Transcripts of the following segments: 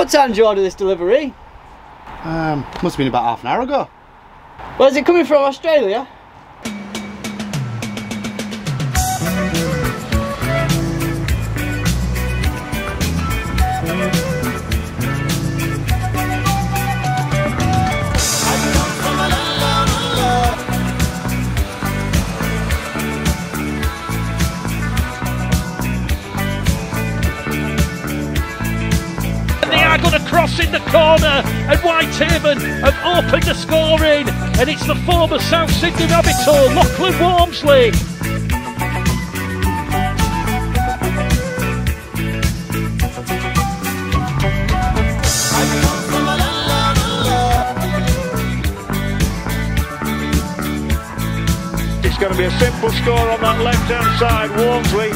What time did you order this delivery? Um, must have been about half an hour ago. Is it coming from Australia? Are going to cross in the corner, and Whitehaven have opened the scoring, and it's the former South Sydney Rabbitoh, Lachlan Walmsley. It's going to be a simple score on that left-hand side. Walmsley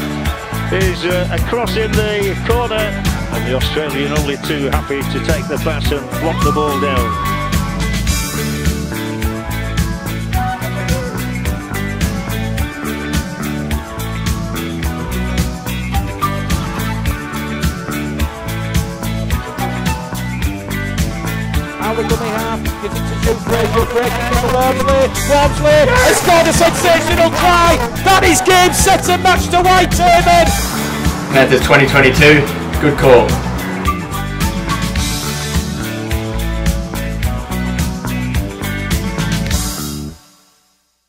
is uh, across in the corner, and the Australian only too happy to take the pass and block the ball down. Howard dummy half, gives it to Jufrey, Jufrey, Walmsley, Walmsley has scored a sensational try! That is game, set and match to White Whitehaven! Panthers 2022, good call.